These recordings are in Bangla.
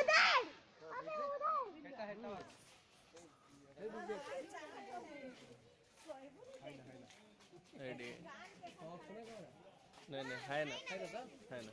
उधर अबे उधर कहता है तो रेडी नहीं नहीं है ना है ना है ना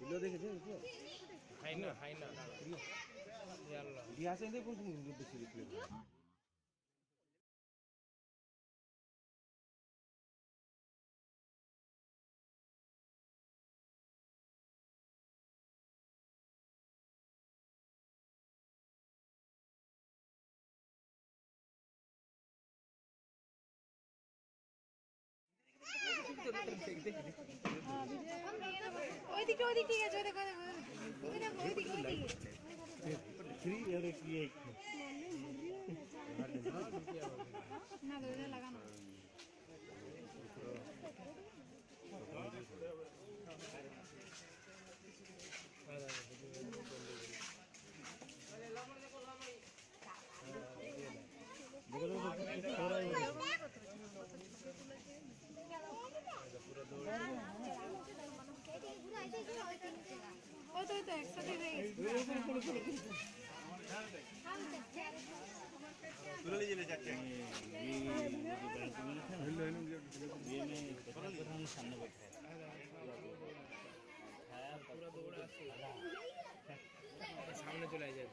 ढिलो देखेको थियो होइन होइन ढिलो ढिया चाहिँ त्यही पनि ওইদিকে ওইদিকে গেছে ওই দেখো ওইদিকে ওইদিকে ফ্রি আর কি না লাগানো সামনে সামনে চলে যাবে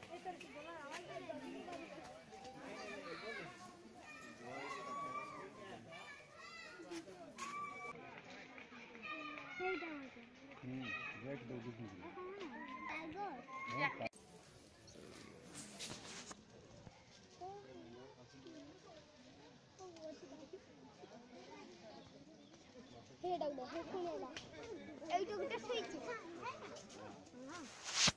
হুম দেখ দৌড় ডাকবো হেডফোনে হ্যাঁ,